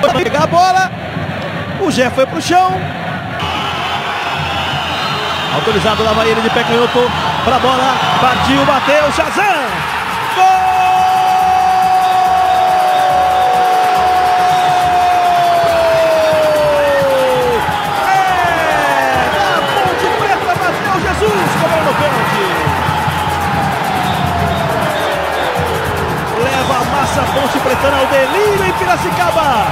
pegar a bola. O Gé foi pro chão. Autorizado, lá vai ele de pé canhoto pra bola. Partiu, bateu, Shazam! Ponte Pretana ao delírio em Piracicaba.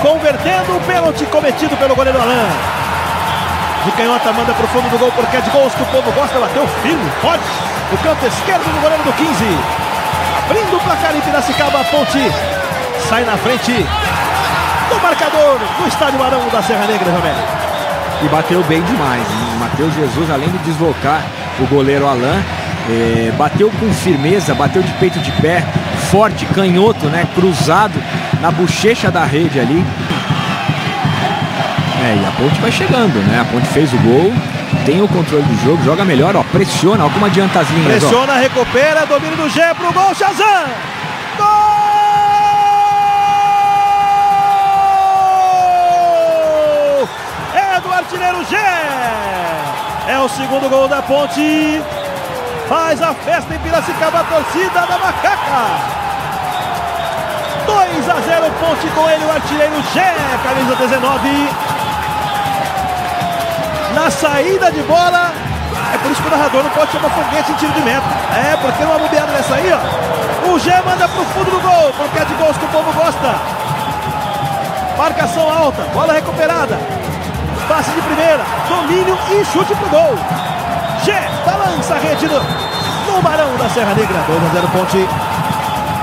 Convertendo o pênalti cometido pelo goleiro Alain. De canhota manda pro fundo do gol porque é de gols que o povo gosta. Bateu firme, forte. O canto esquerdo do goleiro do 15. Abrindo o placar em Piracicaba, a Ponte sai na frente do marcador do estádio Barão da Serra Negra, Romero. E bateu bem demais. Hein? Matheus Jesus, além de deslocar o goleiro Alain, eh, bateu com firmeza, bateu de peito de pé, forte, canhoto, né? Cruzado na bochecha da rede ali. É, e a Ponte vai chegando, né? A Ponte fez o gol, tem o controle do jogo, joga melhor, ó, pressiona, ó como adianta as linhas, ó. Pressiona, recupera, domínio do Gé pro gol, Shazam! Gol! É do artilheiro Gé! É o segundo gol da Ponte. Faz a festa em Piracicaba, a torcida da Macaca. 2 a 0 Ponte com ele, artilheiro Gé, camisa 19. Na saída de bola, é por isso que o narrador não pode chamar foguete em tiro de meta. É, porque numa bobeada dessa aí, ó. O Gé manda pro fundo do gol, porque é de gols que o povo gosta. Marcação alta, bola recuperada. Passe de primeira, domínio e chute pro gol. Gé balança a rede no, no Barão da Serra Negra. 2 a 0 Ponte.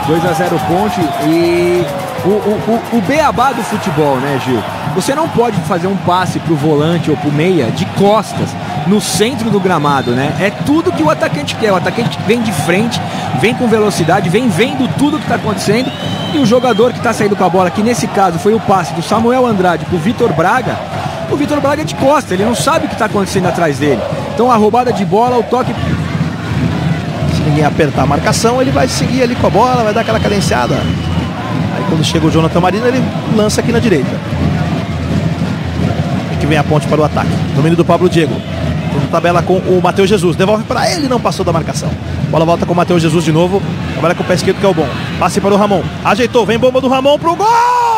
2 a 0 Ponte e o, o, o, o beabá do futebol, né, Gil? Você não pode fazer um passe pro volante ou pro meia de costas no centro do gramado, né? É tudo que o atacante quer. O atacante vem de frente, vem com velocidade, vem vendo tudo que está acontecendo. E o jogador que está saindo com a bola, que nesse caso foi o passe do Samuel Andrade pro Vitor Braga, o Vitor Braga é de costa, ele não sabe o que está acontecendo atrás dele. Então a roubada de bola, o toque ninguém apertar a marcação, ele vai seguir ali com a bola, vai dar aquela cadenciada. Aí quando chega o Jonathan Marino, ele lança aqui na direita. Aqui vem a ponte para o ataque. Domínio do Pablo Diego. Tabela com o Matheus Jesus. Devolve para ele, não passou da marcação. Bola volta com o Matheus Jesus de novo. Trabalha com o pé esquerdo que é o bom. Passe para o Ramon. Ajeitou, vem bomba do Ramon pro gol! Gol!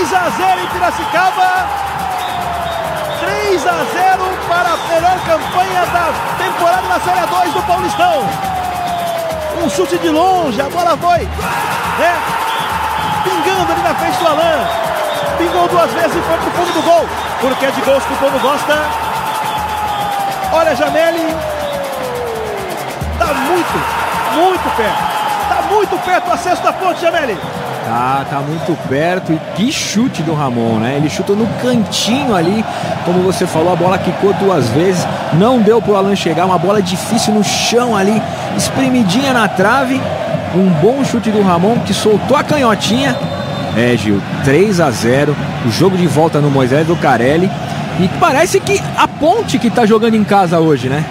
3 a 0 em Piracicaba. 3 a 0 para a melhor campanha da temporada da Série 2 do Paulistão. Um chute de longe, a bola foi, né? Pingando ali na frente do Alain. Pingou duas vezes e foi pro fundo do gol. Porque é de gols que o povo gosta. Olha, Jameli. Tá muito, muito perto. Tá muito perto acesso da ponte, Jameli. Tá, tá muito perto. E que chute do Ramon, né? Ele chutou no cantinho ali. Como você falou, a bola quicou duas vezes. Não deu pro Alan chegar. Uma bola difícil no chão ali. Espremidinha na trave. Um bom chute do Ramon que soltou a canhotinha. É, Gil, 3 a 0 O jogo de volta no Moisés do Carelli. E parece que a ponte que tá jogando em casa hoje, né?